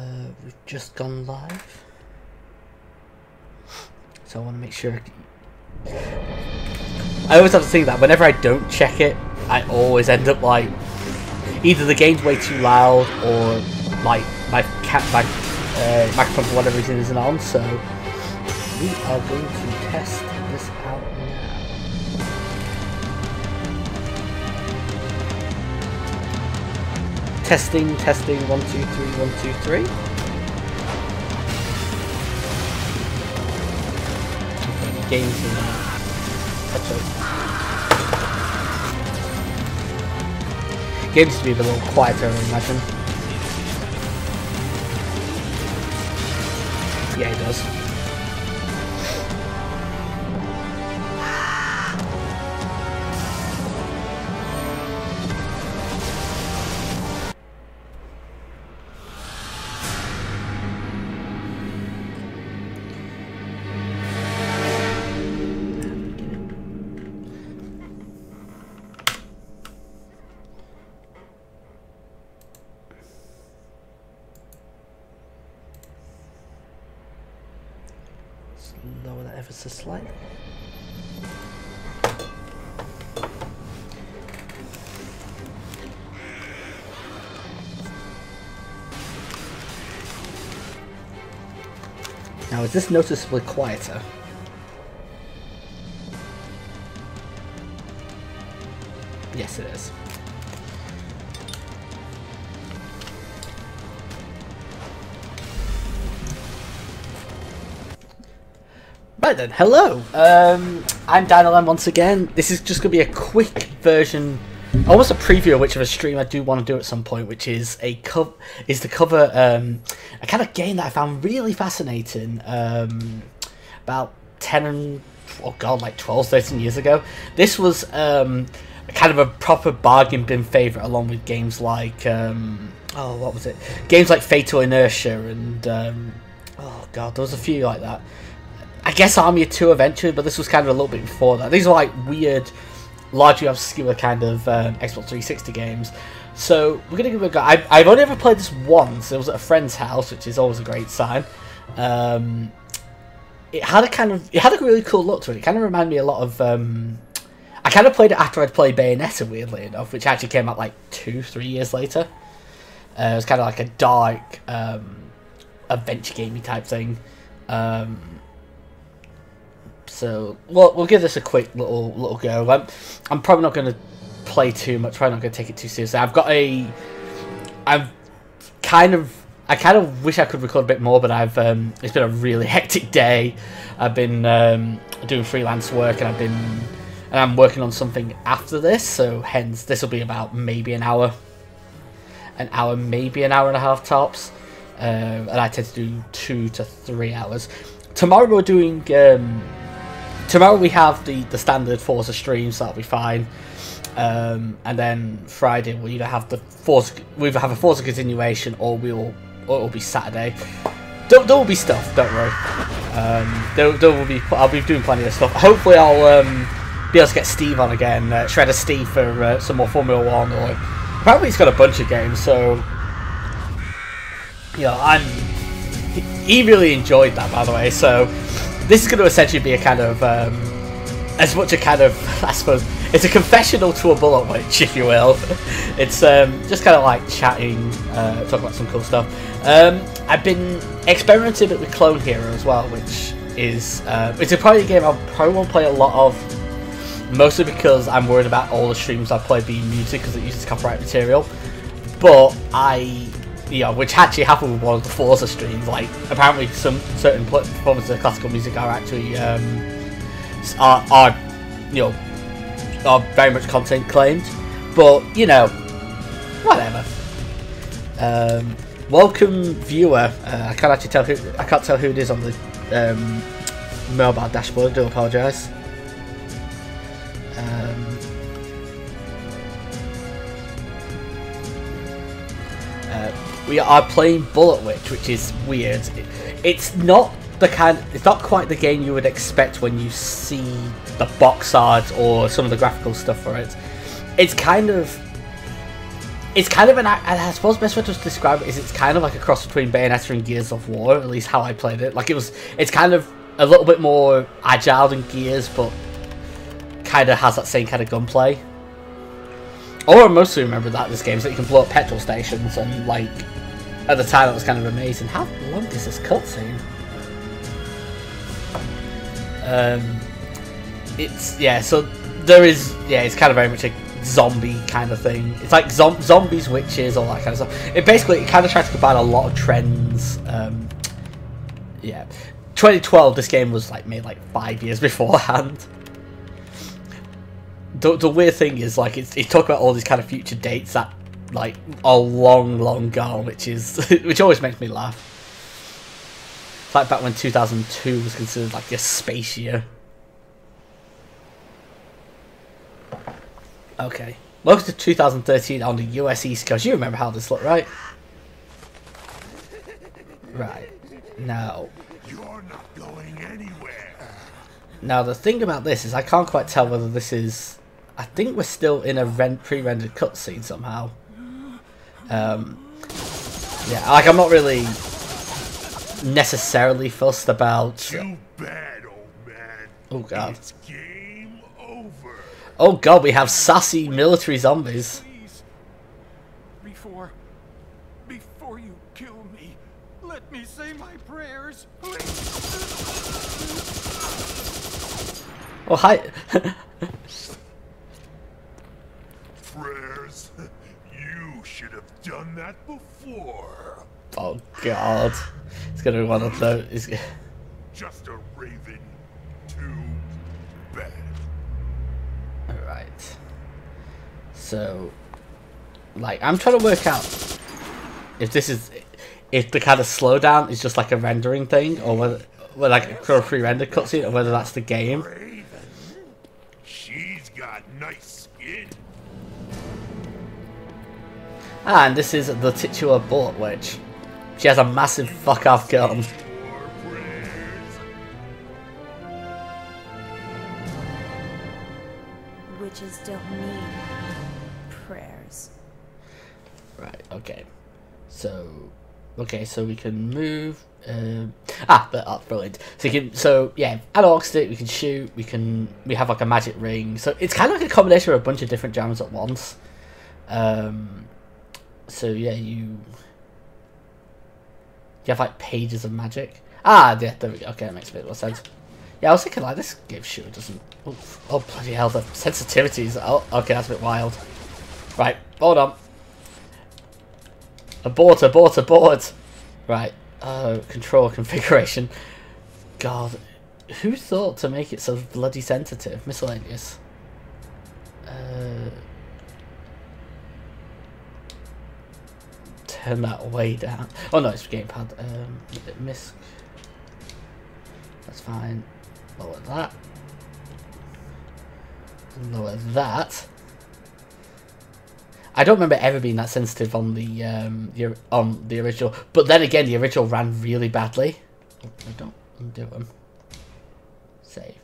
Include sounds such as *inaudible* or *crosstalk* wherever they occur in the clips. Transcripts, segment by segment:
Uh, we've just gone live. So I want to make sure. I always have to think that whenever I don't check it, I always end up like either the game's way too loud or like my cat my uh, microphone for whatever reason isn't on. So we are going to test Testing, testing, one, two, three, one, two, three. Games in touch Games to be a little quieter, I imagine. Yeah, it does. Is this noticeably quieter? Yes, it is. Right then, hello. Um, I'm DynaLemm once again. This is just going to be a quick version, almost a preview of which of a stream I do want to do at some point, which is a co- is to cover um, a kind of game that I found really fascinating um, about 10 and, oh god, like 12, 13 years ago. This was um, kind of a proper bargain bin favourite along with games like, um, oh, what was it? Games like Fatal Inertia and, um, oh god, there was a few like that. I guess Army of Two eventually, but this was kind of a little bit before that. These are like weird, largely obscure kind of um, Xbox 360 games. So we're gonna give it a go. I've, I've only ever played this once. It was at a friend's house, which is always a great sign. Um, it had a kind of, it had a really cool look to it. It kind of reminded me a lot of. Um, I kind of played it after I'd played Bayonetta, weirdly enough, which actually came out like two, three years later. Uh, it was kind of like a dark um, adventure gamey type thing. Um, so we'll, we'll give this a quick little little go. I'm, I'm probably not going to play too much. Probably not going to take it too seriously. I've got a, I've kind of, I kind of wish I could record a bit more, but I've, um, it's been a really *laughs* hectic day. I've been um, doing freelance work, and I've been, and I'm working on something after this. So hence, this will be about maybe an hour, an hour, maybe an hour and a half tops. Um, and I tend to do two to three hours. Tomorrow we're doing. Um, tomorrow we have the the standard Forza streams. So that'll be fine. Um, and then Friday we'll either have the Forza, we either have a Forza continuation, or we'll, or it'll be Saturday. There, there will be stuff. Don't worry. Um, there, there will be. I'll be doing plenty of stuff. Hopefully, I'll um, be able to get Steve on again. Uh, Shredder Steve for uh, some more Formula One. Or apparently he's got a bunch of games. So you know, I'm. He really enjoyed that, by the way. So this is going to essentially be a kind of um, as much a kind of *laughs* I suppose it's a confessional to a bullet witch, if you will. *laughs* It's um, just kind of like chatting, uh, talking about some cool stuff. Um, I've been experimenting a bit with Clone Hero as well, which is uh, it's a probably a game I probably won't play a lot of, mostly because I'm worried about all the streams I play being muted because it uses copyright material. But I you know, which actually happened with one of the Forza streams. Like, apparently, some certain performances of classical music are actually um, are, are you know are very much content claimed. But you know, whatever. Um, welcome, viewer. Uh, I can't actually tell who I can't tell who it is on the um, mobile dashboard. I do apologise. Um, we are playing Bullet Witch, which is weird. It's not the kind. It's not quite the game you would expect when you see the box art or some of the graphical stuff for it. It's kind of. it's kind of an. I suppose best way to describe it is it's kind of like a cross between Bayonetta and Gears of War. At least how I played it. Like it was. It's kind of a little bit more agile than Gears, but kind of has that same kind of gunplay. All I mostly remember that this game is that you can blow up petrol stations and like at the time it was kind of amazing. How long is this cutscene? Um, it's yeah. So there is yeah. It's kind of very much a zombie kind of thing. It's like zom zombies, witches, all that kind of stuff. It basically it kind of tries to combine a lot of trends. Um, yeah, 2012. This game was like made like five years *laughs* beforehand. The, the weird thing is like it's it's talking about all these kind of future dates that like a long, long gone, which is *laughs* which always makes me laugh. It's like back when 2002 was considered like a space year. Okay. Welcome to 2013 on the US East Coast. You remember how this looked, right? Right. Now. You're not going anywhere. Now the thing about this is I can't quite tell whether this is. I think we're still in a pre-rendered cutscene somehow. Um, yeah, like I'm not really necessarily fussed about. Too bad, old man. Oh god. It's game over. Oh god, we have sassy military zombies. Before, before you kill me, let me say my prayers, please. Oh hi. *laughs* Prayers. You should have done that before. Oh god. It's gonna be one of those. It's... Just a raven. Too bad. Alright. So, like, I'm trying to work out if this is. If the kind of slowdown is just like a rendering thing, or whether, whether like a pre rendered cutscene, or whether that's the game. Raven. She's got nice skin. And this is the titular bullet witch. She has a massive fuck off gun. Witches don't need prayers. Right, okay. So, okay, so we can move. Um, ah, but oh, brilliant. So you can, so yeah, analog stick. We can shoot. We can. We have like a magic ring. So it's kind of like a combination of a bunch of different jams at once. Um, so yeah, you. You have like pages of magic. Ah, yeah, there we go. Okay, that makes a bit more sense. Yeah, I was thinking like this game sure doesn't. Oh, oh bloody hell! The sensitivities. Oh, okay, that's a bit wild. Right, hold on. Abort, abort, abort. Right. Uh, control configuration. God, who thought to make it so bloody sensitive? Miscellaneous. Uh, turn that way down. Oh no, it's gamepad. Um, misc. That's fine. Lower that. Lower that. I don't remember ever being that sensitive on the um the, on the original, but then again, the original ran really badly. I don't undo them. Save.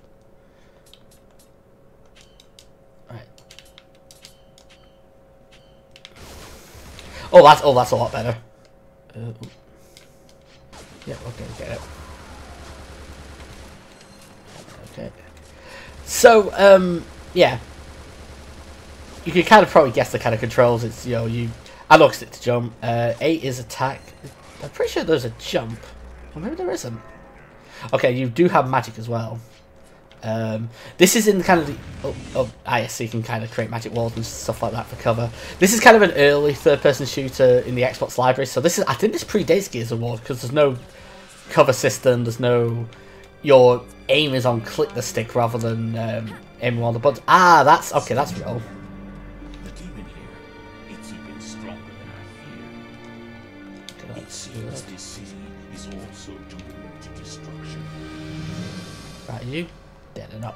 Oh, that's oh, that's a lot better. Uh, yeah, okay, get it. Okay. So, um, yeah, you can kind of probably guess the kind of controls. It's you know you analog stick to jump. Uh, eight is attack. I'm pretty sure there's a jump, or maybe there isn't. Okay, you do have magic as well. Um, this is in kind of the oh, oh ah, yes, so you can kind of create magic walls and stuff like that for cover. This is kind of an early third-person shooter in the Xbox library. So this is I think this predates Gears of War because there's no cover system. There's no your aim is on click the stick rather than um, aiming on the buttons. Ah, that's okay. That's real. The demon here, it's even stronger than I feared. It seems this city is also doomed to destruction. Right, you or not?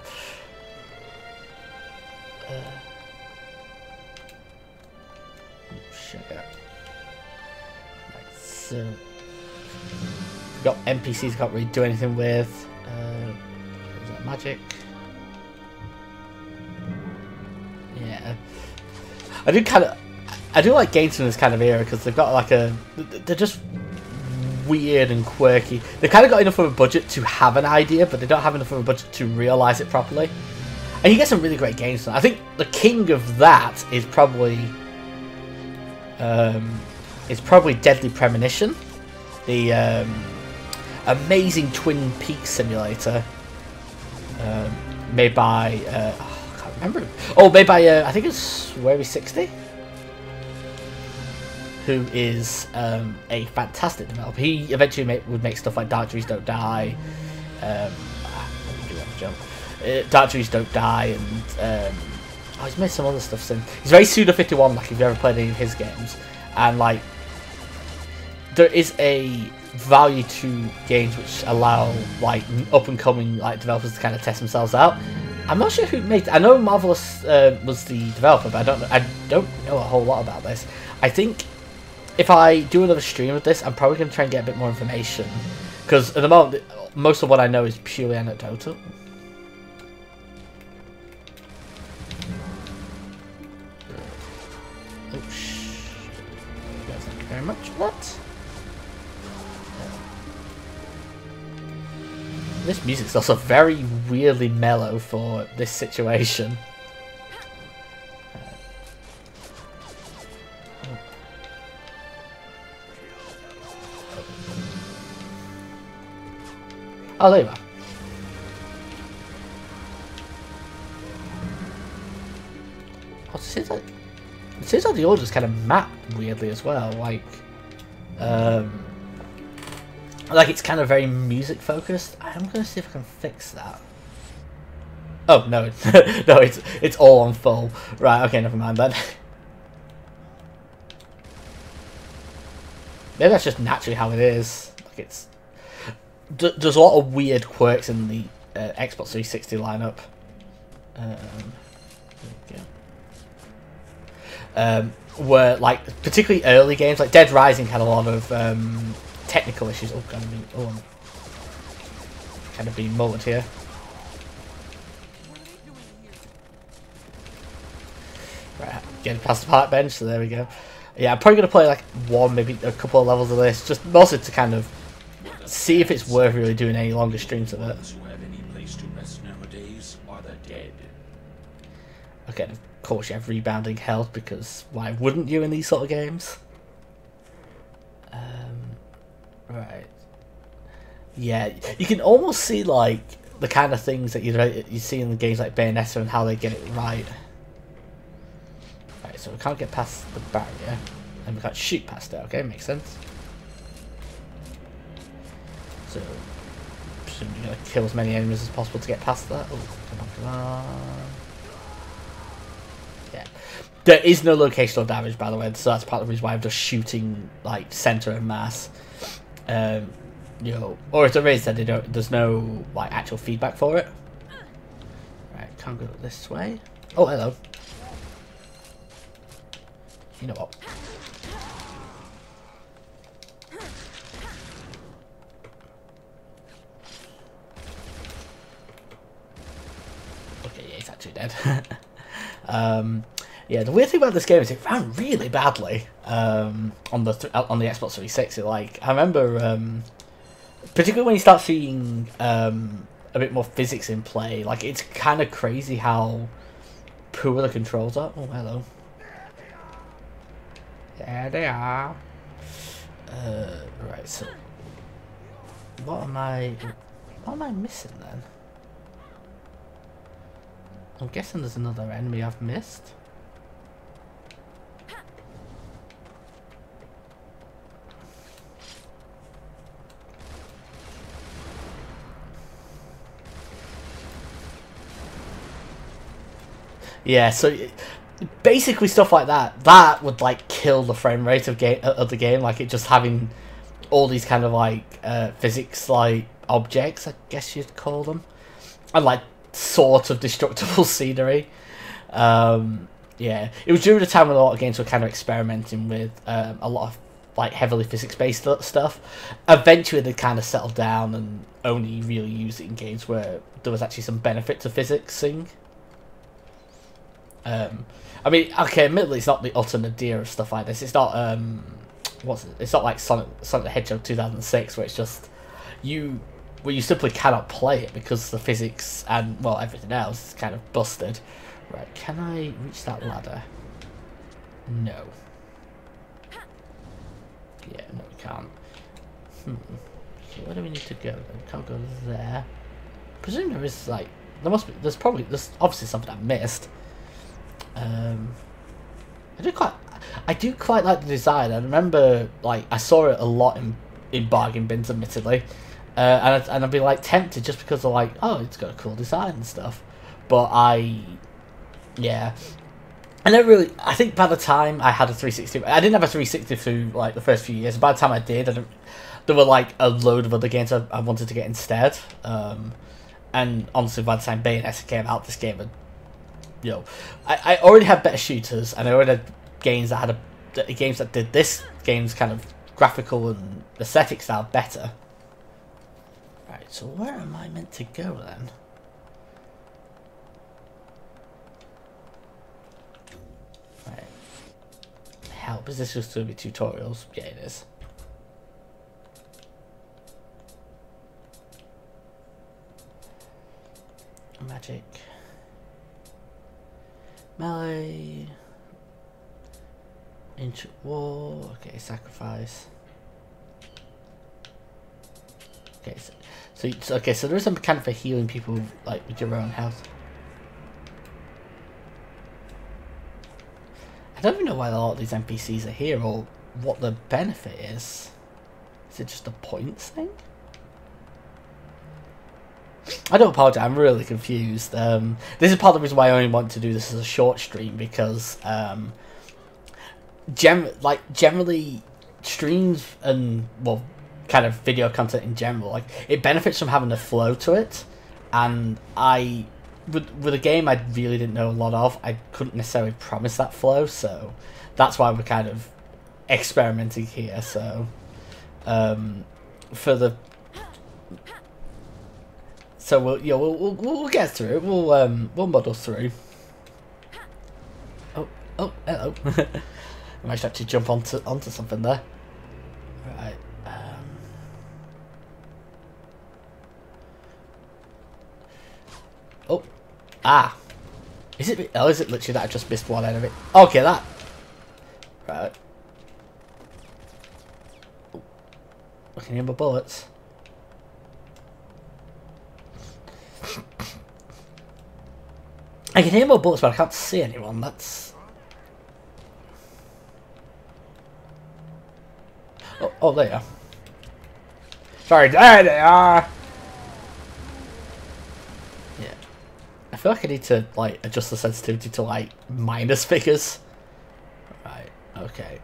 Uh. Right, so got NPCs can't really do anything with. Uh, is that magic? Yeah, I do kind of. I do like games in this kind of era because they've got like a they're just weird and quirky. They've kind of got enough of a budget to have an idea, but they don't have enough of a budget to realize it properly. And you get some really great games. I think the king of that is probably um, is probably Deadly Premonition, the um, amazing Twin Peaks simulator um, made by uh, oh, I can't remember. Oh, made by uh, I think it's Swery Sixty, who is um, a fantastic developer. He eventually make, would make stuff like Dark Dreams Don't Die. Um, jump. Uh, Dark Dreams Don't Die, and um, oh, he's made some other stuff since. He's very Fifty One. Like if you've ever played any of his games, and like there is a value to games which allow like up and coming like developers to kind of test themselves out. I'm not sure who made. I know Marvelous uh, was the developer, but I don't. I don't know a whole lot about this. I think if I do another stream of this, I'm probably going to try and get a bit more information because at the moment, most of what I know is purely anecdotal. Oh, Thank you very much that. This music's also very weirdly mellow for this situation. Oh, it seems like it seems like the order's kind of mapped weirdly as well. Like, um, like it's kind of very music focused. I'm gonna see if I can fix that. Oh no, *laughs* no, it's it's all on full. Right, okay, never mind then. *laughs* Maybe that's just naturally how it is. Like it's d- there's a lot of weird quirks in the uh, Xbox 360 lineup. Um. Um, where like particularly early games like Dead Rising had a lot of um, technical issues. Oh, kind of being, oh, kind of being mullered here. Right, getting past the park bench, so there we go. Yeah, I'm probably gonna play like one, maybe a couple of levels of this, just mostly to kind of see if it's worth really doing any longer streams of it. Those who have any place to rest nowadays are the dead. Okay, of course you have rebounding health because why wouldn't you in these sort of games? Um, right. Yeah, you can almost see like the kind of things that you you see in the games like Bayonetta and how they get it right. Right, so we can't get past the barrier, and we can't shoot past it. Okay, makes sense. So, presumably you're gonna kill as many enemies as possible to get past that. Oh. Yeah. There is no locational damage, by the way, so that's part of the reason why I'm just shooting like center and mass. Um, you know, or if there is, then they don't. There's no like actual feedback for it. Right, can't go this way. Oh, hello. You know what? Okay, yeah, he's actually dead. *laughs* um, yeah, the weird thing about this game is it ran really badly um, on the th- on the Xbox 360. Like, I remember, um, particularly when you start seeing um, a bit more physics in play. Like, it's kind of crazy how poor the controls are. Oh, hello. There they are. Uh, right, so what am I? What am I missing then? I'm guessing there's another enemy I've missed. Yeah, so basically stuff like that. That would like kill the frame rate of game of the game. Like it just having all these kind of like uh, physics like objects, I guess you'd call them, and like sort of destructible *laughs* scenery. Um, yeah, it was during the time when a lot of games were kind of experimenting with um, a lot of like heavily physics based stuff. Eventually, they kind of settled down and only really used it in games where there was actually some benefit to physicsing. Um, I mean, okay, admittedly, it's not the utter nadir of stuff like this. It's not um, what's it? It's not like Sonic Sonic the Hedgehog 2006, where it's just you where you simply cannot play it because the physics and well everything else is kind of busted. Right, can I reach that ladder? No. Yeah, no, we can't. Hmm. So where do we need to go? Then? Can't go there. I presume there is like there must be. There's probably there's obviously something I missed. Um, I do quite. I do quite like the design. I remember like I saw it a lot in in bargain bins, admittedly, uh, and I'd, and I'd be like tempted just because of like oh it's got a cool design and stuff, but I, yeah. I never really. I think by the time I had a 360, I didn't have a 360 through like the first few years. By the time I did, I there were like a load of other games I, I wanted to get instead. Um, and honestly, by the time Bayonetta came out, this game had, you know, I, I already had better shooters, and I already had games that had a games that did this game's kind of graphical and aesthetic style better. Right, so where am I meant to go then? Right. Help, is this just going to be tutorials? Yeah, it is. Magic. Melee. Ancient War. Okay, sacrifice. Okay, so, so, okay, so there is some kind of for healing people like with your own health. I don't even know why a lot of these NPCs are here or what the benefit is. Is it just a points thing? I don't apologize. I'm really confused. Um, this is part of the reason why I only want to do this as a short stream because, um, gem like generally streams and well, kind of video content in general, like it benefits from having a flow to it. And I, with with a game I really didn't know a lot of, I couldn't necessarily promise that flow. So that's why we're kind of experimenting here. So um, for the so we'll yeah we'll we'll, we'll get through it. We'll um we'll muddle through. Oh oh hello. *laughs* I might actually jump onto onto something there. Right. Um, oh ah. Is it? Oh, is it literally that I just missed one end of it? Okay, that. Right. I can hear my bullets. I can hear more bullets, but I can't see anyone. That's. Oh, oh there you are. Sorry, there they are! Yeah. I feel like I need to, like, adjust the sensitivity to, like, minus *laughs* figures. Right, okay.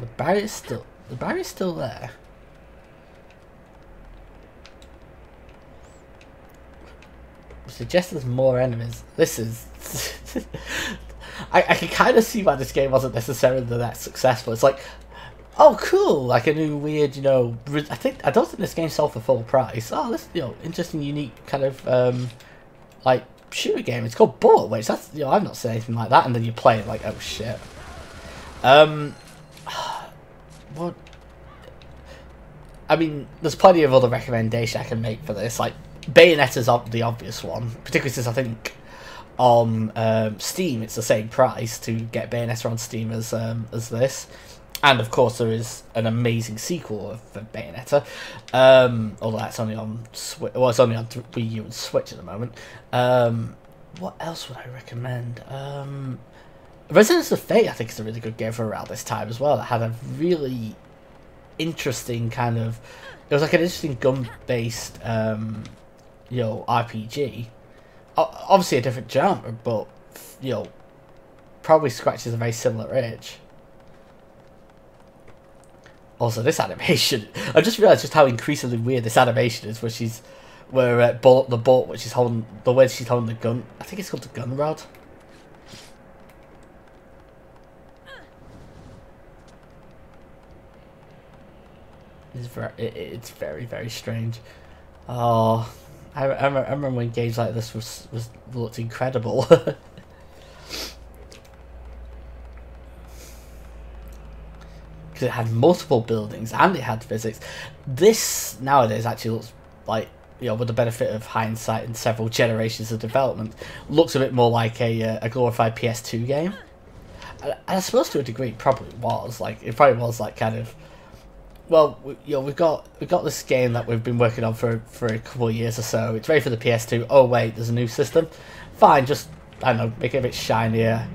The barrier's still... The barrier's still there. Suggest there's more enemies. This is... *laughs* I, I can kind of see why this game wasn't necessarily that successful. It's like, oh cool, like a new weird, you know, I think, I don't think this game sold for full price. Oh, this, you know, interesting, unique kind of, um, like, shooter game. It's called Bullet Witch. That's, you know, I've not seen anything like that. And then you play it like, oh shit. Um, *sighs* what? I mean, there's plenty of other recommendation I can make for this. Like, Bayonetta's the obvious one, particularly since I think on um, Steam it's the same price to get Bayonetta on Steam as um, as this. And of course, there is an amazing sequel for Bayonetta. Um, although that's only on Switch. Well, it's only on Wii U and Switch at the moment. Um, what else would I recommend? Um, Resonance of Fate, I think, is a really good game for around this time as well. That had a really interesting kind of. It was like an interesting gun-based, um, you know, RPG. obviously a different genre, but you know, probably scratches a very similar itch. Also, this animation, *laughs* I just realised just how increasingly weird this animation is, where she's, where uh, bullet the boat, which is holding the way she's holding the gun. I think it's called the gun rod. It's very, it, it's very, very strange. Oh, I, I, I remember when games like this was was looked incredible. *laughs* because it had multiple buildings and it had physics. This nowadays actually looks like you know, with the benefit of hindsight and several generations of development, looks a bit more like a uh, a glorified PS2 game. And I suppose to a degree, it probably was like it probably was like kind of. Well, we, you know, we've got we've got this game that we've been working on for for a couple of years or so. It's ready for the PS2. Oh wait, there's a new system. Fine, just I don't know, make it a bit shinier.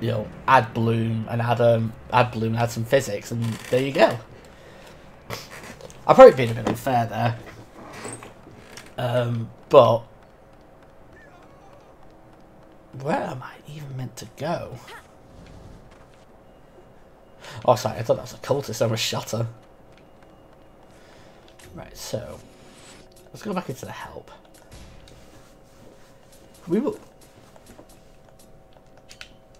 You know, add bloom and add um add bloom, and add some physics, and there you go. I've probably been a bit unfair there. Um, but where am I even meant to go? Oh, sorry, I thought that was a cultist over a shutter. Right, so let's go back into the help. We will.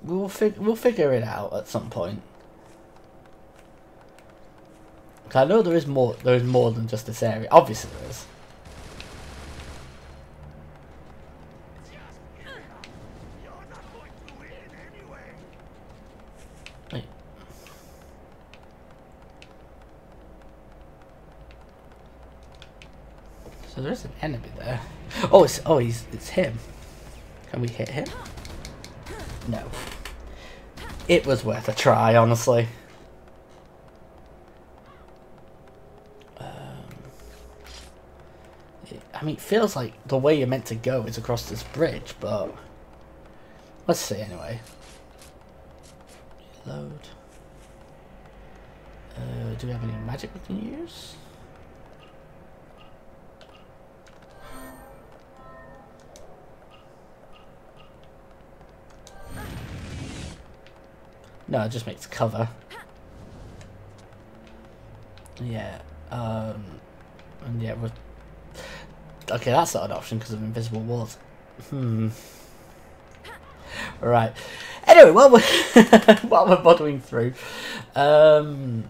We will fig we'll figure it out at some point. I know there is more. There is more than just this area. Obviously, there is. Wait. So there's an enemy there. Oh, it's oh he's it's him. Can we hit him? No. It was worth a try, honestly. Um, it- I mean, it feels like the way you're meant to go is across this bridge, but let's see anyway. Load. Uh, do we have any magic we can use? No, it just makes cover. Yeah. Um, and yeah, we're... Okay, that's not an option because of invisible walls. Hmm. Right. Anyway, while we're *laughs* while we're bothering through, um,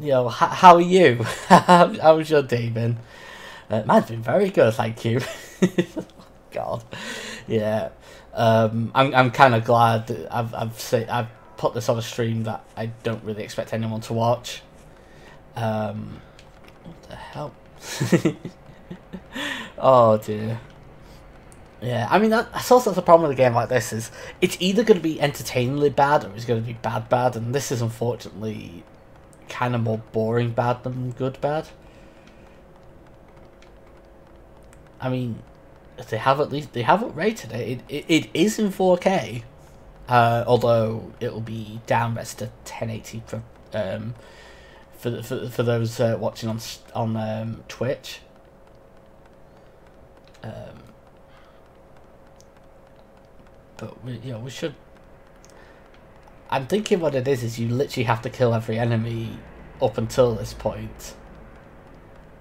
you know, how are you? *laughs* how, how's your day been? Uh, mine's been very good, thank you. *laughs* God, yeah. Um, I'm I'm kind of glad I've I've I've put this on a stream that I don't really expect anyone to watch. Um, what the hell? *laughs* oh dear. Yeah, I mean that, that's also the problem with a game like this is it's either going to be entertainingly bad or it's going to be bad bad, and this is unfortunately kind of more boring bad than good bad. I mean, they have at least they haven't rated it. It it, it is in four K, uh, although it will be down res to ten eighty for um for for for those uh, watching on on um, Twitch. Um, but we, you know, we should. I'm thinking what it is is you literally have to kill every enemy up until this point.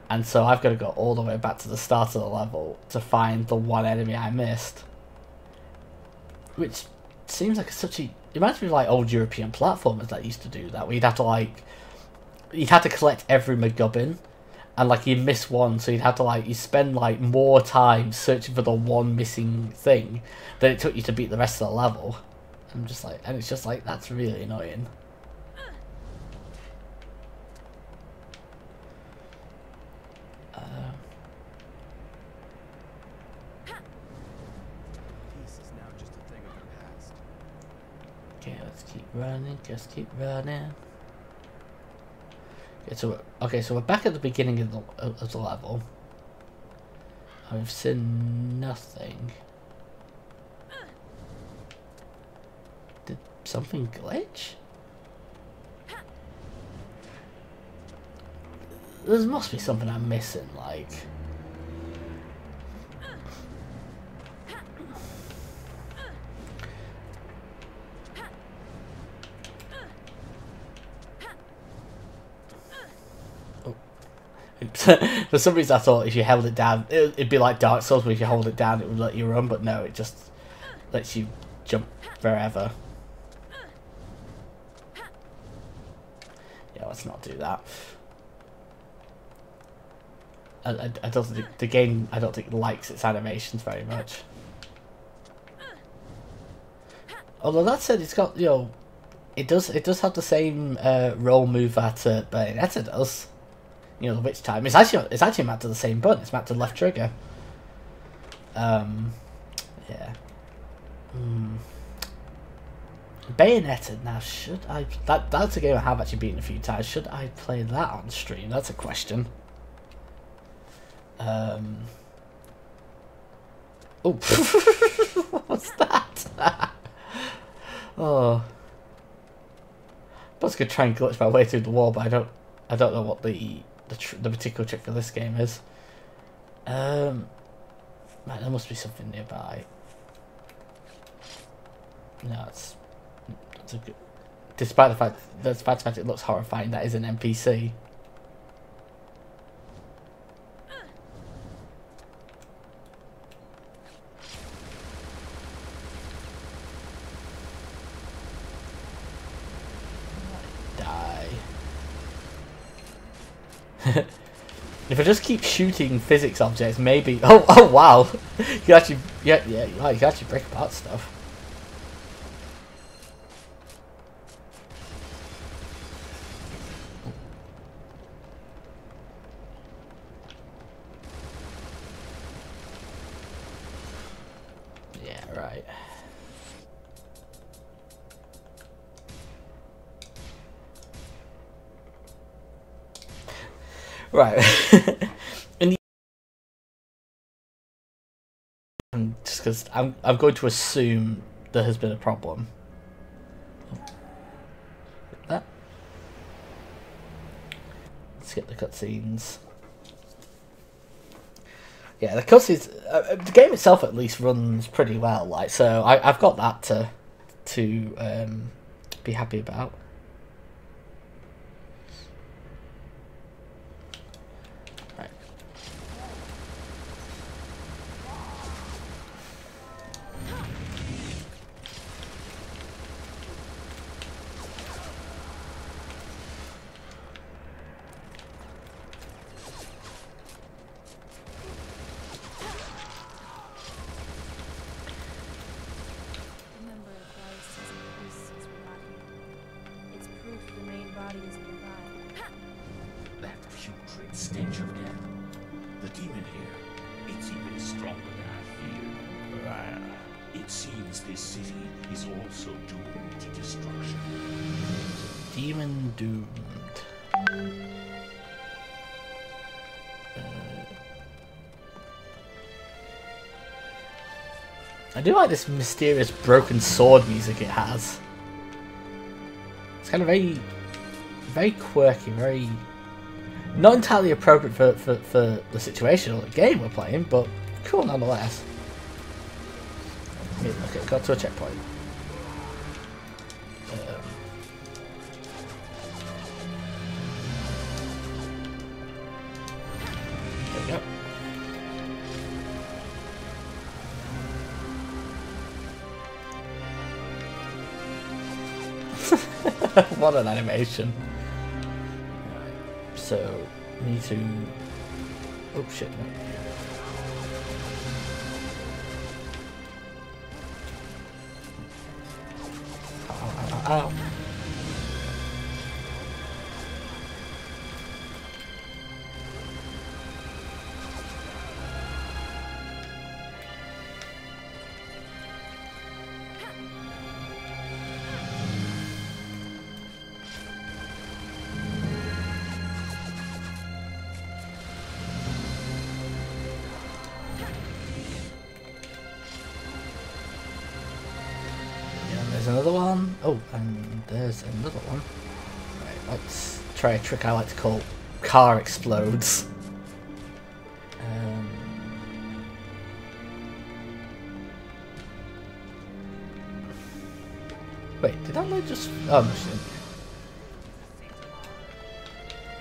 And so I've got to go all the way back to the start of the level to find the one enemy I missed. Which seems like such a. It reminds me of like old European platformers that used to do that, where you'd have to like. You'd have to collect every MacGuffin, and like you miss one, so you'd have to like you spend like more time searching for the one missing thing than it took you to beat the rest of the level. I'm just like, and it's just like that's really annoying. Um, Peace is now just a thing of the past. Okay, let's keep running. Just keep running. Okay, so we're, okay, so we're back at the beginning of the of the level. I've seen nothing. Did something glitch? There must be something I'm missing, like. *laughs* For some reason, I thought if you held it down, it, it'd be like Dark Souls, where if you hold it down, it would let you run. But no, it just lets you jump wherever. Yeah, let's not do that. I, I, I don't think the game. I don't think likes its animations very much. Although that said, it's got you know, it does it does have the same uh, roll move that uh, Bayonetta does. You know, the witch time. It's actually it's actually mapped to the same button. It's mapped to left trigger. Um, yeah. Hmm. Bayonetta. Now, should I? That that's a game I have actually beaten a few times. Should I play that on stream? That's a question. Um. Oh, *laughs* what's that? *laughs* oh. I was gonna try and glitch my way through the wall, but I don't. I don't know what the the, the particular trick for this game is. Um. Man, there must be something nearby. No, it's that's a good. Despite the fact, despite the fact it looks horrifying, that is an NPC. Die. if I just keep shooting physics objects, maybe. *laughs* Oh, oh wow! you actually, yeah, yeah, you can actually break apart stuff. Yeah, right. Right. *laughs* because I'm I'm going to assume there has been a problem. That. Skip the cutscenes. Yeah, the cutscenes. Uh, the game itself at least runs pretty well. Like so, I I've got that to to um, be happy about. Like this mysterious broken sword music it has. It's kind of very, very quirky, very not entirely appropriate for, for, for the situation or the game we're playing, but cool nonetheless. Okay, got to a checkpoint. *laughs* what an animation. So, need to... Oh shit. Ow, ow, ow, trick I like to call car explodes. Um, wait, did that lady just... Oh.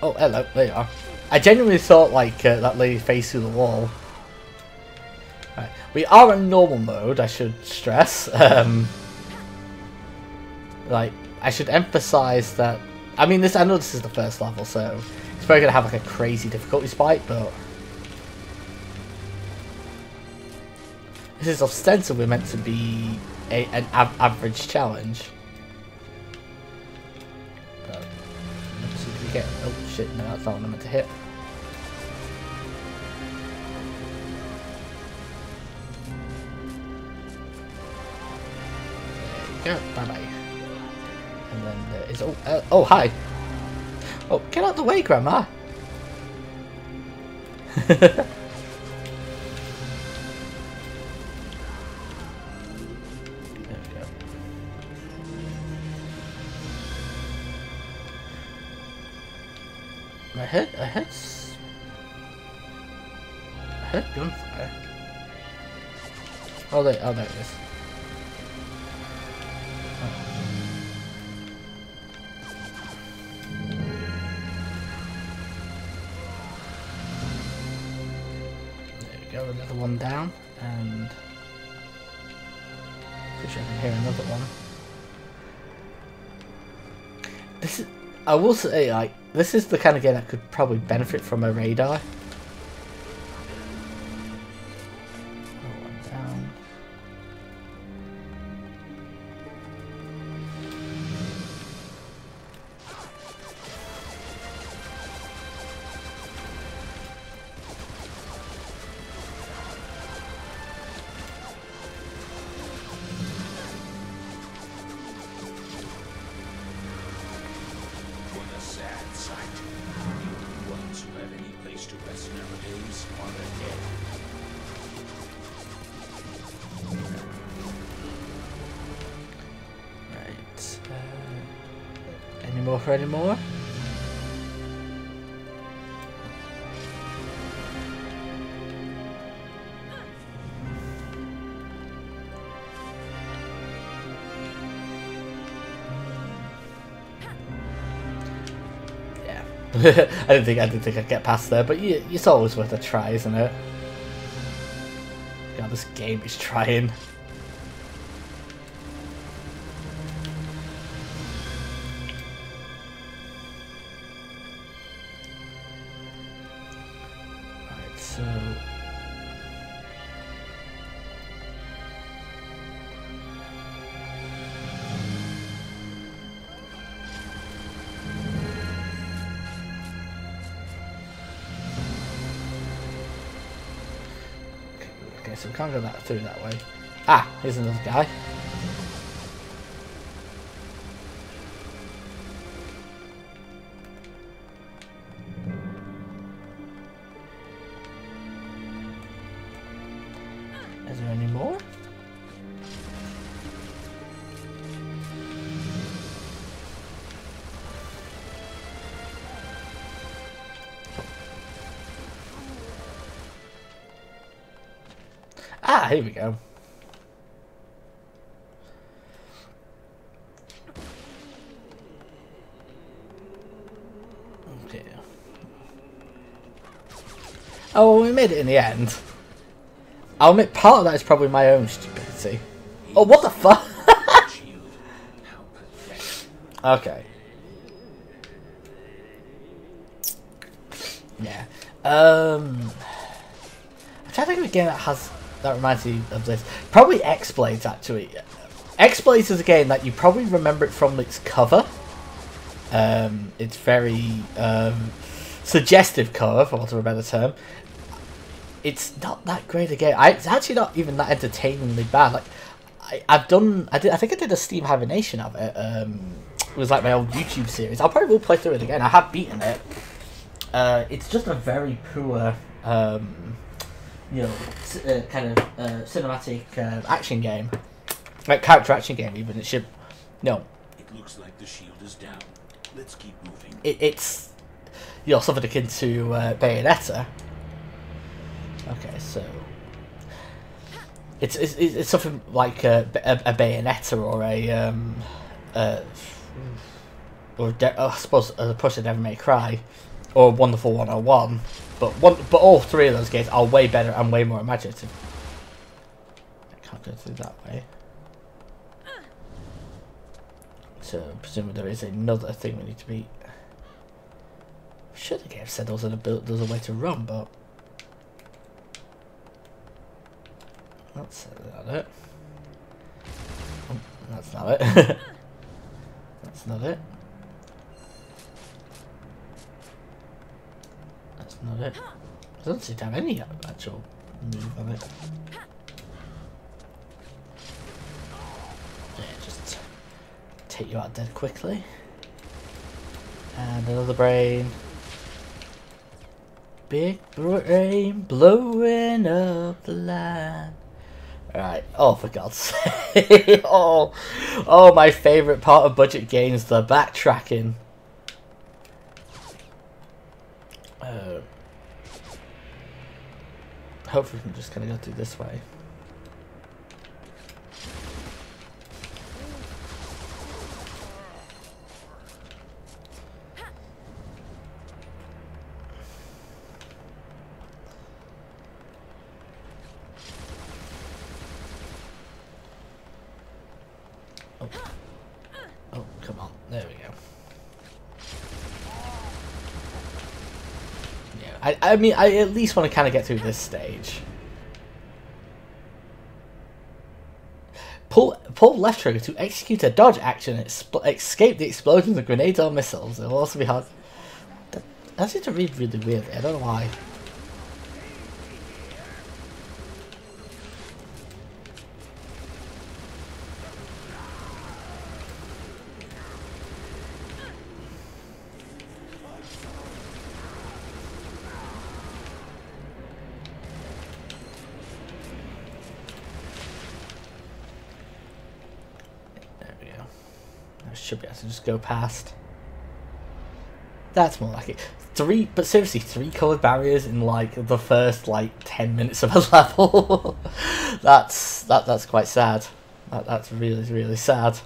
Oh, hello, there you are. I genuinely thought, like, uh, that lady faced through the wall. Right. We are in normal mode, I should stress. *laughs* Um, like I should emphasize that I mean this I know this is the first level so it's probably gonna have like a crazy difficulty spike but this is ostensibly meant to be a, an av- average challenge get... Oh shit, no, that's not what I meant to hit. There you go, bye bye. And then there is... Oh, uh, oh, hi! Oh, get out the way, Grandma! *laughs* I heard, I heard, I heard gunfire. Oh, there, oh, there it is. Another one down, and I another one. This is, I will say, like, this is the kind of game that could probably benefit from a radar. *laughs* I didn't think I didn't think I'd get past there, but you, it's always worth a try, isn't it? God, this game is trying. Can't go that through that way. Ah, here's another guy. Here we go. Okay. Oh, well, we made it in the end. I'll admit part of that is probably my own stupidity. Oh, what the fuck? *laughs* Okay. Yeah. Um. I'm trying to think of a game that has that reminds me of this. Probably X Blades actually. X Blades is a game that you probably remember it from its cover. Um, it's very um, suggestive cover, for want of a better term. It's not that great a game. I, it's actually not even that entertainingly bad. Like I, I've done. I did. I think I did a Steam Hibernation of it. Um, it was like my old YouTube series. I'll probably will play through it again. I have beaten it. Uh, it's just a very poor, um, you know, uh, kind of uh, cinematic uh, action game, like character action game. Even it should, no, It looks like the shield is down. Let's keep moving. it, it's you know something akin to uh, Bayonetta. Okay, so it's it's, it's something like a, a, a Bayonetta or a um, uh, or De- I suppose a push of Devil May Cry or Wonderful 101. But one, but all three of those gates are way better and way more imaginative. I can't go through that way. So presumably there is another thing we need to beat. Should the game said there was, there was a way to run, but that's not it. Oh, that's not it. *laughs* that's not it. Not it. It doesn't seem to have any actual move it. Yeah, just take you out dead quickly. And another brain. Big brain blowing up the line. Alright, oh for God's sake. *laughs* oh, oh, my favourite part of budget games, the backtracking. Uh, hopefully we can just kind of go through this way. Oh. Oh, come on. There we go. Yeah, I, mean, I at least want to kind of get through this stage. Pull, pull left trigger to execute a dodge action. Escape the explosions of grenades or missiles. It will also be hard. That, that seems to read really weirdly. I don't know why. There we go. I should be able to go past. That's more like it. Three, but seriously, three colored barriers in like the first like ten minutes of a *laughs* level. that's that. That's quite sad. That, that's really really sad.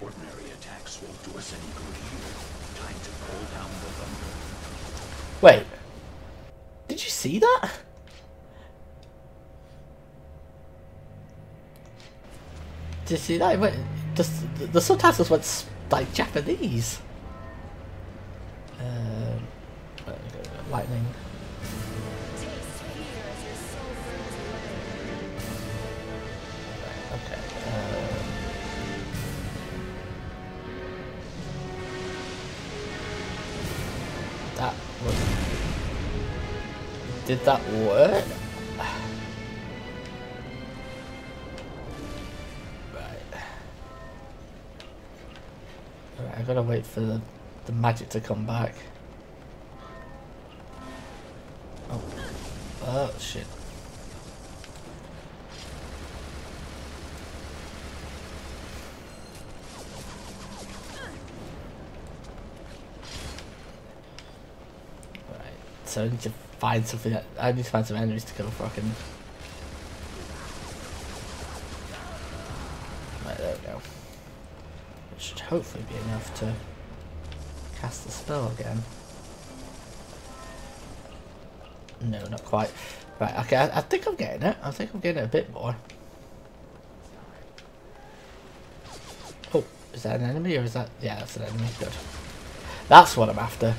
Ordinary attacks won't do us any good here. Time to pull down the thunder. Wait, did you see that? Did you see that? Went, just, the, subtitles went like Japanese. Uh, lightning. Okay. Um, that. Did that work? Alright, I gotta wait for the, the magic to come back. Oh. Oh, shit. Right. So I need to find something. I need to find some enemies to go fucking. Hopefully be enough to cast the spell again. No, not quite. Right, okay, I, I think I'm getting it. I think I'm getting it a bit more. Oh, is that an enemy or is that... Yeah, that's an enemy. Good. That's what I'm after.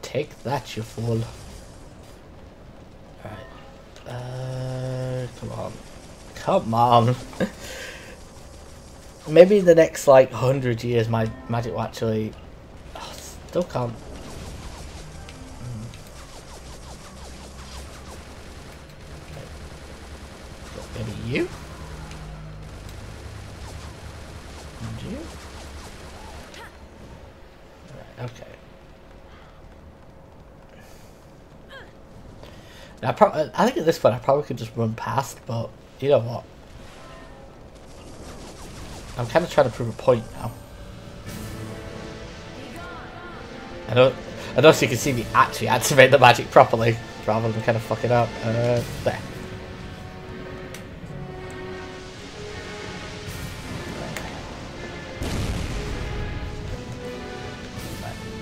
Take that, you fool. Alright. Uh, come on. Come on. *laughs* Maybe the next, like, hundred years, my magic will actually... Oh, still can't... Hmm. Maybe you? And you? Okay. Now, I, I think at this point I probably could just run past, but you know what? I'm kind of trying to prove a point now. I don't, I don't know if you can see me actually activate the magic properly, rather than kind of fuck it up. Uh, there.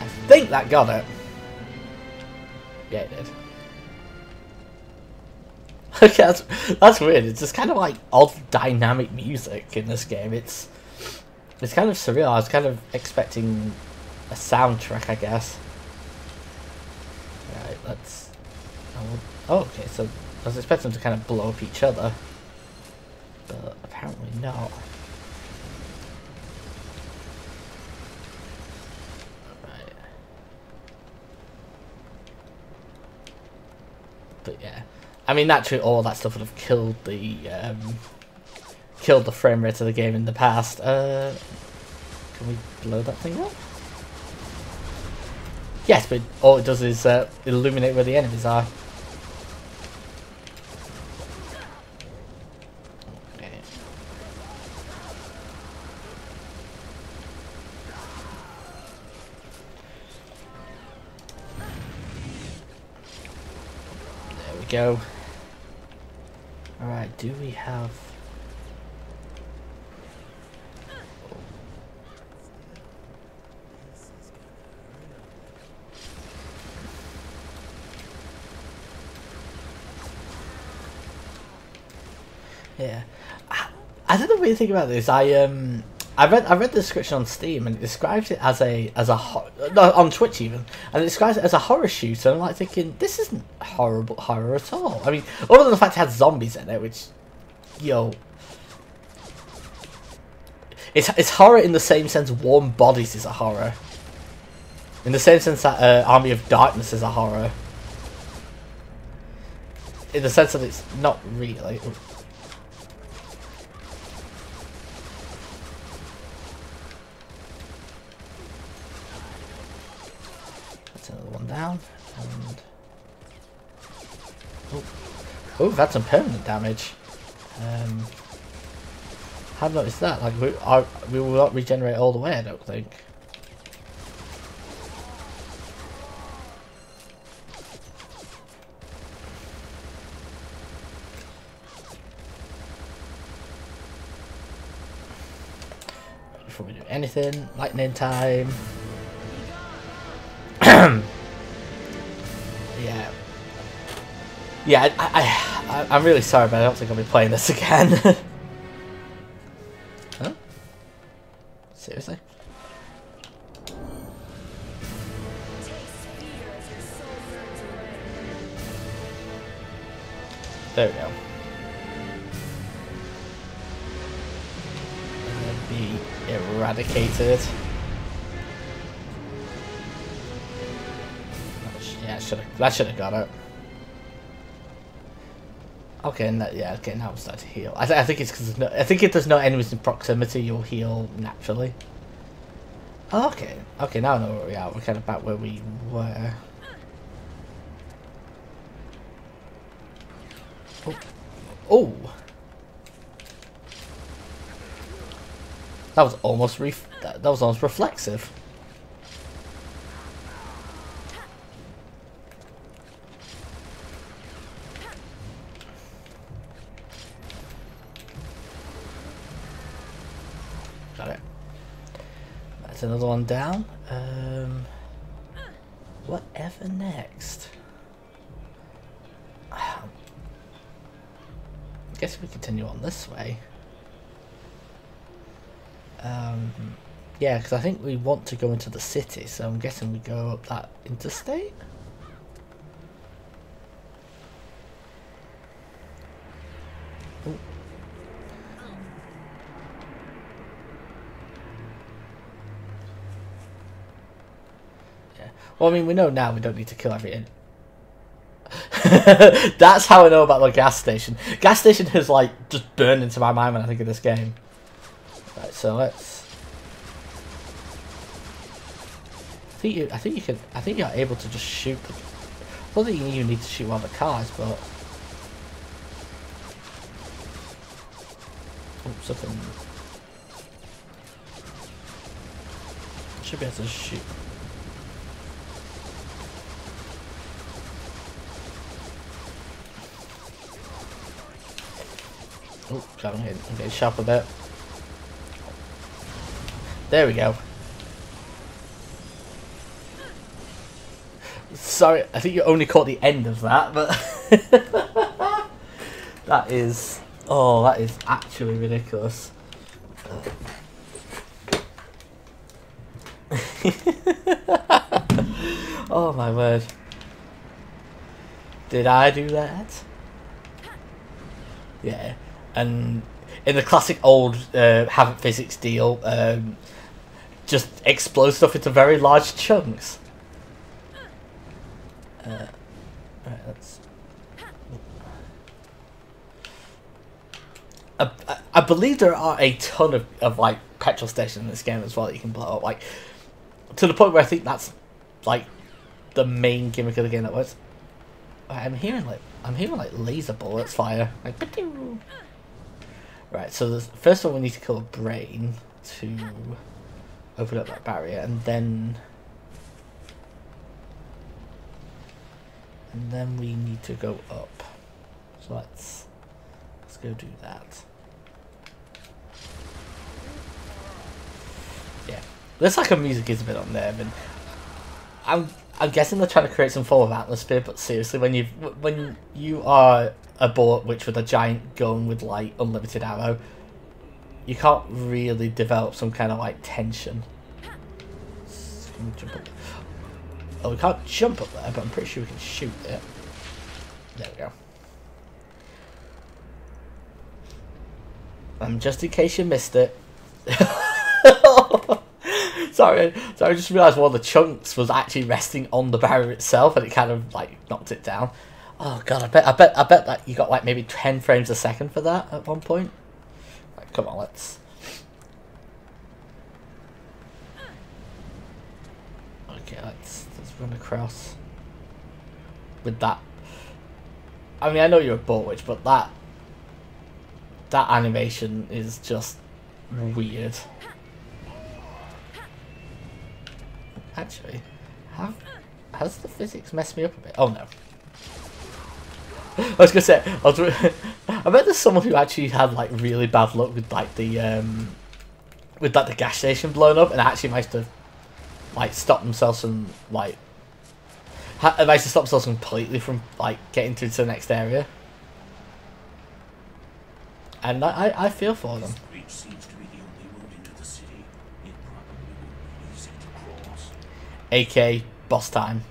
I think that got it. Yeah, it did. That's that's weird. It's just kind of like odd dynamic music in this game. It's it's kind of surreal. I was kind of expecting a soundtrack, I guess. Right, let's. Oh, oh okay. So I was expecting them to kind of blow up each other, but apparently not. but yeah, I mean naturally all that stuff would have killed the um, killed the frame rate of the game in the past. Uh, can we blow that thing up? Yes, but all it does is uh, illuminate where the enemies are. There we go. Do we have... Yeah, I, I don't know what you think about this. I um, I read I read the description on Steam and it describes it as a as a no, on Twitch even, and it describes it as a horror shooter. I'm like thinking this isn't horrible horror at all. I mean, other than the fact it has zombies in it, which, yo, it's it's horror in the same sense Warm Bodies is a horror. In the same sense that uh, Army of Darkness is a horror. In the sense that it's not really. That's down. And... Oh, oh, we've some permanent damage. Um, have noticed that. Like we, we will not regenerate all the way. I don't think. Before we do anything, lightning time. Yeah, I, I, I'm really sorry, but I don't think I'll be playing this again. *laughs* huh? Seriously? There we go. Be eradicated. Yeah, should. That should have got it. Okay, and that, yeah, okay, now I'm starting to heal. I, th I think it's because no, I think if there's no enemies in proximity, you'll heal naturally. Oh, okay, okay, now I know where we are. We're kind of back where we were. Oh, oh, that was almost ref that, that was almost reflexive. Got it. That's another one down. Um, whatever next? I guess we continue on this way. Um, yeah, because I think we want to go into the city, so I'm guessing we go up that interstate. Well, I mean, we know now we don't need to kill everything. *laughs* That's how I know about the gas station. Gas station has like just burned into my mind when I think of this game. Right, so let's. I think you. I think you can. I think you're able to just shoot. The, I don't think you need to shoot one of the cars, but. Oh, something. Should be able to shoot. Oh, getting sharp a bit. There we go. Sorry, I think you only caught the end of that, but *laughs* that is oh, that is actually ridiculous. *laughs* oh my word! Did I do that? Yeah, and in the classic old uh, physics deal, um, just explode stuff into very large chunks. Uh, right, let's... I, I, believe there are a ton of, of like petrol stations in this game as well that you can blow up, like to the point where I think that's like the main gimmick of the game. That was I'm hearing like I'm hearing like laser bullets fire like. Right, so first of all we need to kill a brain to open up that barrier and then and then we need to go up. So let's let's go do that. Yeah, looks like a music is a bit on there, and I'm I'm guessing they're trying to create some form of atmosphere. But seriously, when you when you are a bullet witch with a giant gun with like unlimited ammo, you can't really develop some kind of like tension. Oh, we can't jump up there, but I'm pretty sure we can shoot it. There we go. Um, just in case you missed it. *laughs* sorry, so I just realised one of the chunks was actually resting on the barrier itself, and it kind of like knocked it down. Oh god, I bet, I bet, I bet that you got like maybe ten frames a second for that at one point. Like, come on, let's. Okay, let's let's run across with that. I mean, I know you're a ball witch, but that that animation is just weird. Actually, have has the physics messed me up a bit? Oh no. *laughs* I was gonna say, I, was, *laughs* I bet there's someone who actually had like really bad luck with like the um, with like the gas station blown up, and actually managed to like stop themselves from like ha- managed to stop themselves completely from like getting through to the next area. And I, I, I feel for them. This bridge seems to be the only route into the city. It probably won't be easy to cross. AK boss time.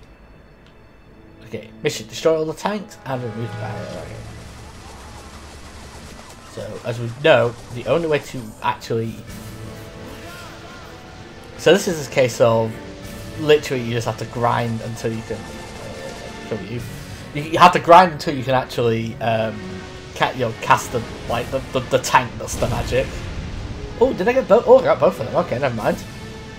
Okay, mission destroy all the tanks and remove the barrier. So as we know, the only way to actually so this is a case of literally you just have to grind until you can uh, show you. You have to grind until you can actually um, ca- you know, cast the like the, the, the tank that's the magic. Oh, did I get both? Oh, I got both of them. Okay, never mind.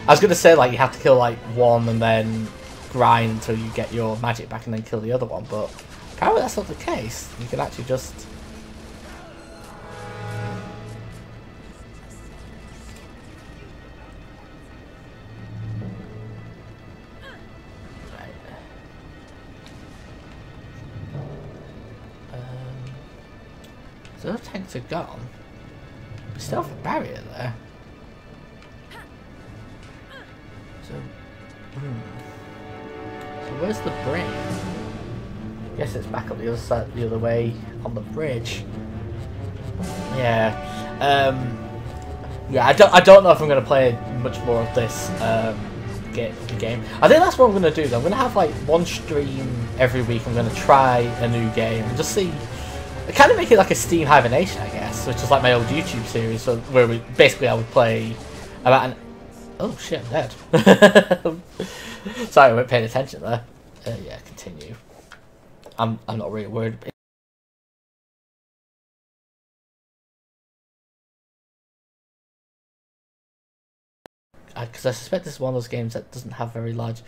I was gonna say like you have to kill like one and then grind until you get your magic back and then kill the other one, but apparently that's not the case. You can actually just Right. Um, so those tanks are gone. We still have a barrier there. The other side, the other way on the bridge. Yeah. Um. Yeah, I don't. I don't know if I'm gonna play much more of this um, ga- game. I think that's what I'm gonna do. Though. I'm gonna have like one stream every week. I'm gonna try a new game and just see. Kind of make it like a Steam hibernation, I guess, which is like my old YouTube series, so where we basically I would play about an. Oh shit, I'm dead. *laughs* Sorry, I wasn't paying attention there. Uh, yeah, continue. I'm I'm not really worried. Because I suspect this is one of those games that doesn't have very large.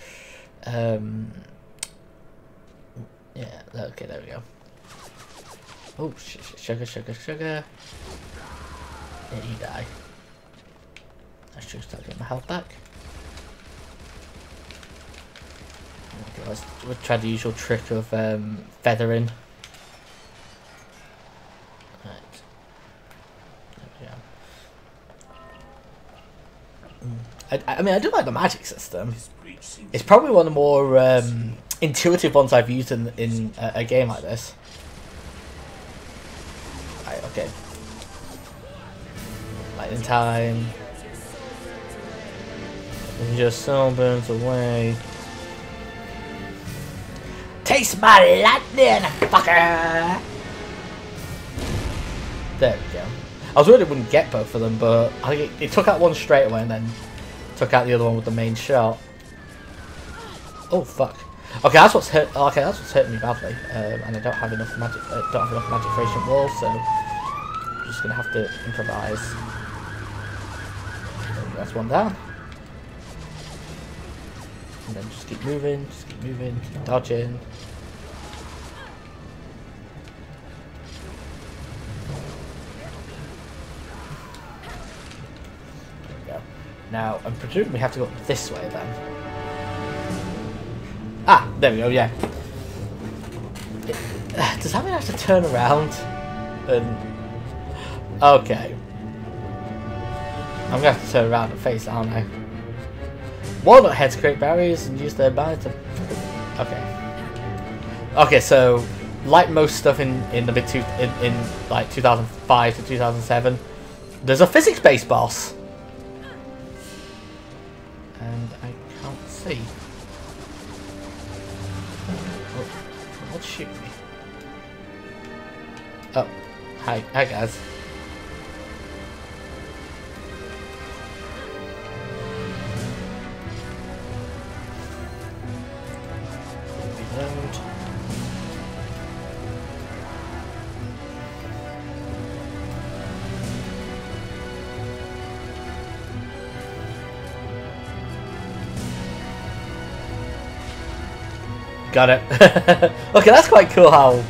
Um, yeah. Okay. There we go. Oh, sh- sugar, sugar, sugar. Yeah, you die. I should start getting my health back. Okay, let's try the usual trick of um, feathering. Mm. I, I mean, I do like the magic system. It's probably one of the more um, intuitive ones I've used in in a, a game like this. Right, okay. Lightning time. And just sunburns away. Taste my lightning, fucker! There we go. I was worried it wouldn't get both of them, but I think it, it took out one straight away and then took out the other one with the main shot. Oh fuck. Okay, that's what's hurt. Okay, that's what's hurting me badly, um, and I don't have enough magic. Uh, don't have enough magic ancient walls, so I'm just gonna have to improvise. That's one down. And then just keep moving, just keep moving, keep dodging. There we go. Now, I'm presuming we have to go this way then. Ah, there we go, yeah. *sighs* Does that mean I have to turn around? And... *gasps* Okay. I'm gonna have to turn around and face, aren't I? Walnut heads create barriers and use their body to... Okay. Okay, so, like most stuff in, in the mid two, in, in like 2005 to 2007, there's a physics-based boss. And I can't see. Oh, what's shooting me? Oh, hi, hi guys. Got it. *laughs* okay, that's quite cool how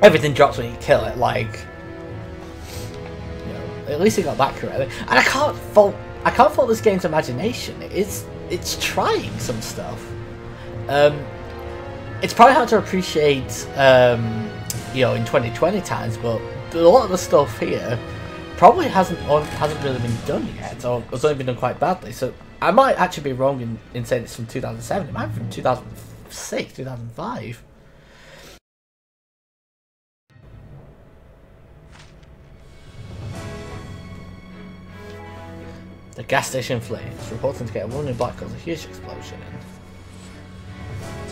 everything drops when you kill it, like you know, at least he got that correctly. And I can't fault I can't fault this game's imagination. It's it's trying some stuff. Um it's probably hard to appreciate um, you know, in 2020 times, but a lot of the stuff here probably hasn't hasn't really been done yet, or has only been done quite badly. So I might actually be wrong in, in saying it's from 2007. It might be from 2006, 2005. The gas station flames, reporting to get a woman in black cause a huge explosion.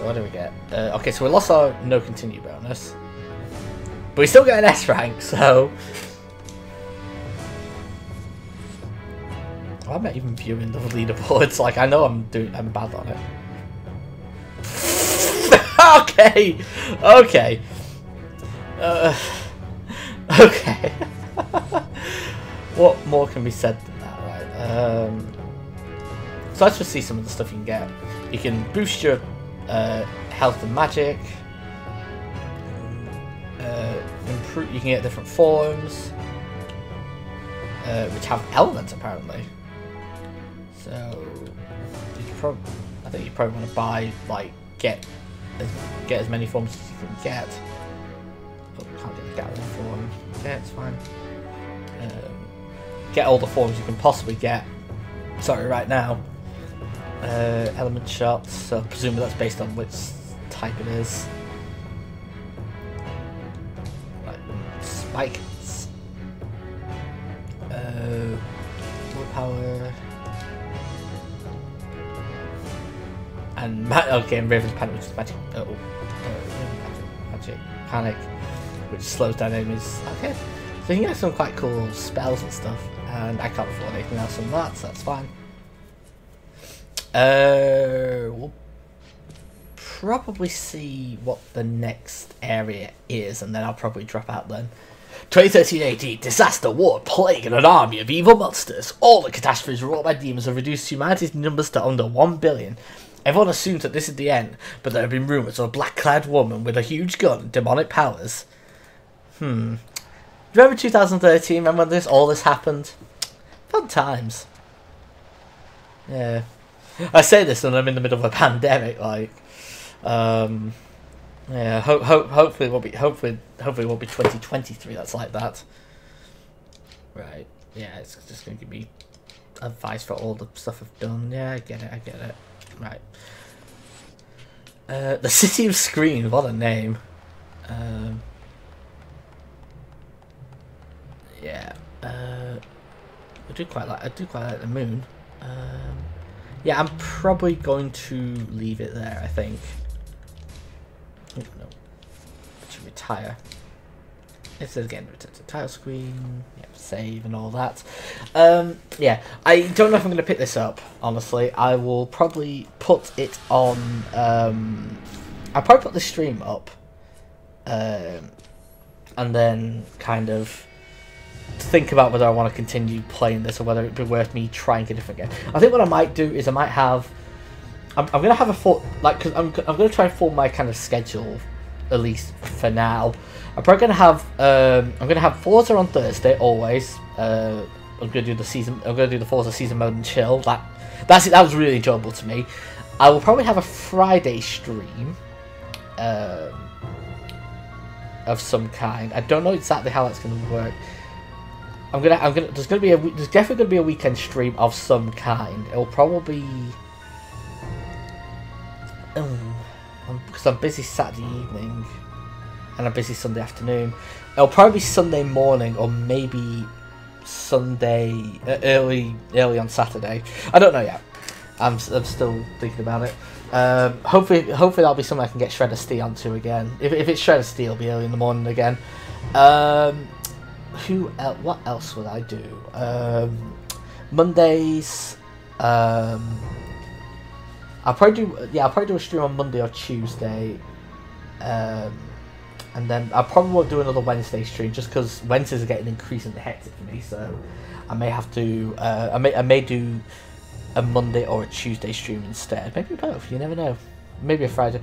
What do we get? Uh, okay, so we lost our no continue bonus. But we still get an S rank, so... I'm not even viewing the leaderboards, like I know I'm doing I'm bad on it. *laughs* okay! Okay. Uh, *laughs* okay. *laughs* what more can be said than that, right? Um, so let's just see some of the stuff you can get. You can boost your uh, health and magic. Uh, improve. You can get different forms, uh, which have elements apparently. So I think you probably want to buy like get as, get as many forms as you can get. Oh, can't get the Gatling form. Yeah, it's fine. Um, get all the forms you can possibly get. Sorry, right now uh, element shots, so presumably that's based on which type it is. Like, spikes. Uh, willpower. And *laughs* ma okay, and Raven's Panic, which is magic. Oh, uh, magic, magic panic, which slows down enemies. Okay, so you can get some quite cool spells and stuff, and I can't afford anything else on that, so that's fine. Uh, we'll probably see what the next area is, and then I'll probably drop out then. 2013 AD, disaster, war, plague, and an army of evil monsters. All the catastrophes wrought by demons have reduced humanity's numbers to under 1 billion. Everyone assumes that this is the end, but there have been rumours of a black-clad woman with a huge gun and demonic powers. Hmm. Do you remember 2013, remember when this all this happened? Fun times. Yeah. I say this and I'm in the middle of a *laughs* pandemic, like, um, yeah. Hope, hope, hopefully, will be, hopefully, hopefully, will be 2023. That's like that. Right. Yeah. It's just gonna give me advice for all the stuff I've done. Yeah, I get it. I get it. Right. Uh, the City of Screen. What a name. Um. Yeah. Uh, I do quite like. I do quite like the moon. Um. Yeah, I'm probably going to leave it there, I think. Oh, no. Should retire. It says again, return to title screen, yeah, save and all that. Um, yeah, I don't know if I'm going to pick this up, honestly. I will probably put it on, um, I'll probably put the stream up, um, and then kind of think about whether I want to continue playing this or whether it'd be worth me trying a different game. I think what I might do is I might have. I'm, I'm gonna have a thought, like because I'm I'm gonna try and form my kind of schedule, at least for now. I'm probably gonna have um I'm gonna have Forza on Thursday always. Uh, I'm gonna do the season. I'm gonna do the Forza season mode and chill. That that's it. That was really enjoyable to me. I will probably have a Friday stream. Um, of some kind. I don't know exactly how that's going to work. I'm gonna, I'm gonna. There's gonna be a. There's definitely gonna be a weekend stream of some kind. It'll probably. Um, because I'm busy Saturday evening, and I'm busy Sunday afternoon. It'll probably be Sunday morning or maybe Sunday uh, early, early on Saturday. I don't know yet. I'm, I'm still thinking about it. Um, hopefully, hopefully that'll be something I can get Shredder Steel onto again. If, if it's Shredder Steel, it'll be early in the morning again. Um, who el- What else would I do? Um, Mondays. Um, I'll probably do yeah. I'll probably do a stream on Monday or Tuesday. Um, and then I probably won't do another Wednesday stream just because Wednesdays are getting increasingly hectic for me. So I may have to. Uh, I may I may do a Monday or a Tuesday stream instead. Maybe both. You never know. Maybe a Friday.